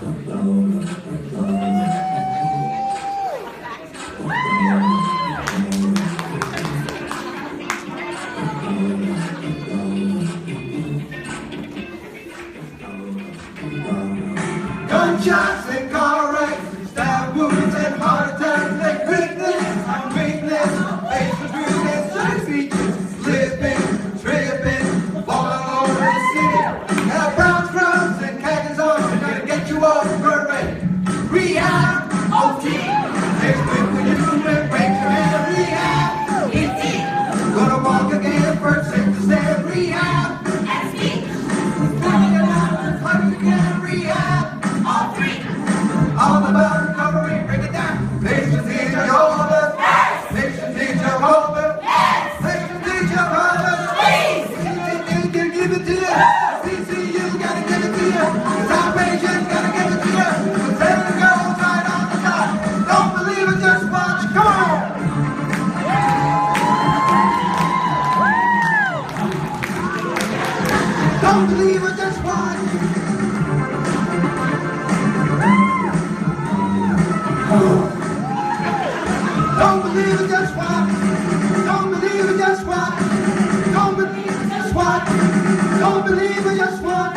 Gunshots and cars. Don't leave with this one. Don't believe it, that's why. Don't believe it, that's why. Don't believe it, that's why. Don't believe it, that's why.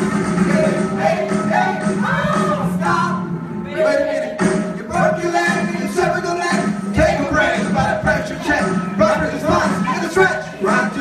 Hey, hey, hey, oh, stop. Wait a minute. You broke your leg, you severed your leg. Take a break, about a pressure check. Brothers and sponsors, get a stretch. Right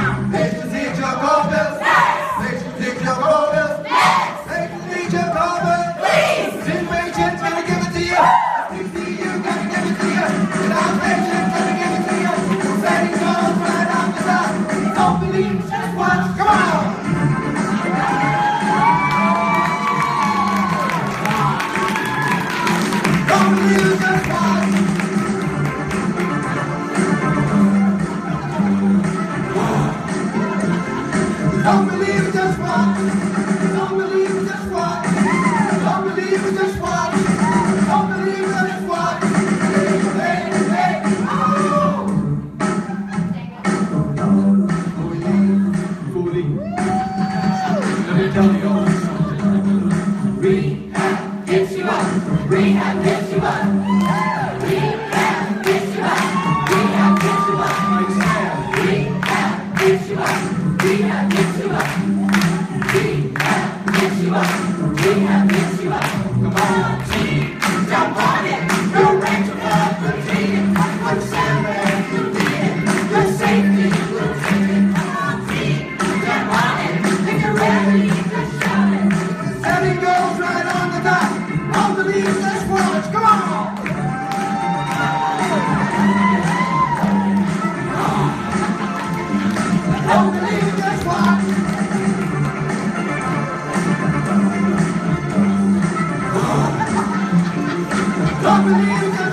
We have Yeshua. Come on, team, jump on it. Vamos, menino,